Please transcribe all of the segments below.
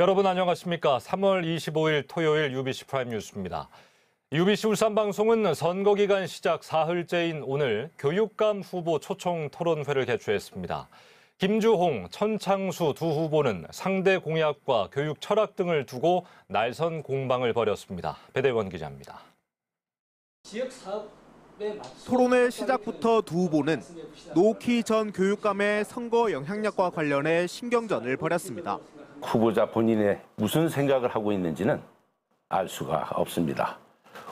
여러분 안녕하십니까? 3월 25일 토요일 UBC 프라임 뉴스입니다. UBC 울산 방송은 선거 기간 시작 사흘째인 오늘 교육감 후보 초청 토론회를 개최했습니다. 김주홍, 천창수 두 후보는 상대 공약과 교육 철학 등을 두고 날선 공방을 벌였습니다. 배대원 기자입니다. 토론회 시작부터 두 후보는 노옥희 전 교육감의 선거 영향력과 관련해 신경전을 벌였습니다. 후보자 본인의 무슨 생각을 하고 있는지는 알 수가 없습니다.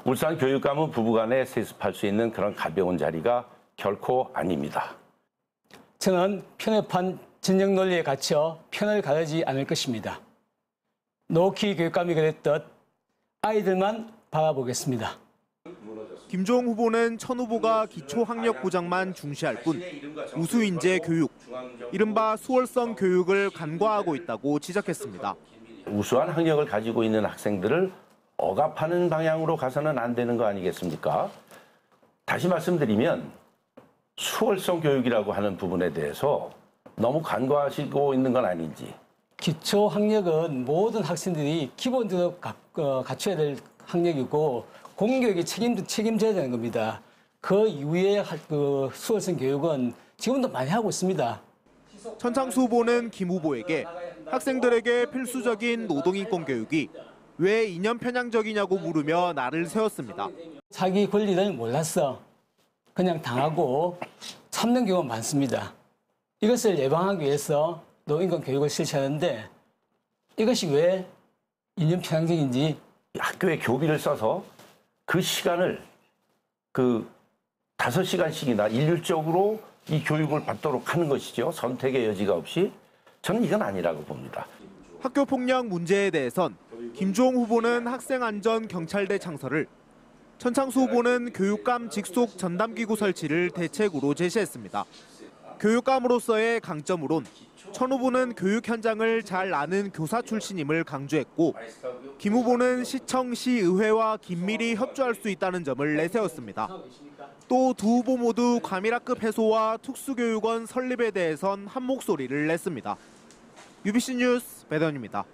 울산 교육감은 부부간에 세습할 수 있는 그런 가벼운 자리가 결코 아닙니다. 저는 편협한 진영 논리에 갇혀 편을 가르지 않을 것입니다. 노키 교육감이 그랬듯 아이들만 바라보겠습니다. 김종 후보는 천 후보가 기초 학력 보장만 중시할 뿐 우수 인재 교육, 이른바 수월성 교육을 간과하고 있다고 지적했습니다. 우수한 학력을 가지고 있는 학생들을 억압하는 방향으로 가서는 안 되는 거 아니겠습니까? 다시 말씀드리면 수월성 교육이라고 하는 부분에 대해서 너무 간과하시고 있는 건 아닌지 기초 학력은 모든 학생들이 기본적으로 가- 어, 갖춰야 될 학력이고 공교육이 책임 책임져야 되는 겁니다. 그 이후에 할- 그 수월성 교육은 지금도 많이 하고 있습니다. 천창수 후보는 김 후보에게 학생들에게 필수적인 노동인권 교육이 왜 이념 편향적이냐고 물으며 나를 세웠습니다. 자기 권리를 몰랐어. 그냥 당하고 참는 경우가 많습니다. 이것을 예방하기 위해서 노인권 교육을 실시하는데 이것이 왜 이념 편향적인지 학교에 교비를 써서 그 시간을 그 다섯 시간씩이나 일률적으로 이 교육을 받도록 하는 것이죠. 선택의 여지가 없이 저는 이건 아니라고 봅니다. 학교 폭력 문제에 대해선 김주홍 후보는 학생 안전 경찰대 창설을, 천창수 후보는 교육감 직속 전담기구 설치를 대책으로 제시했습니다. 교육감으로서의 강점으론 천 후보는 교육 현장을 잘 아는 교사 출신임을 강조했고 김 후보는 시청 시의회와 긴밀히 협조할 수 있다는 점을 내세웠습니다. 또 두 후보 모두 과밀학급 해소와 특수교육원 설립에 대해선 한 목소리를 냈습니다. UBC 뉴스 배던입니다.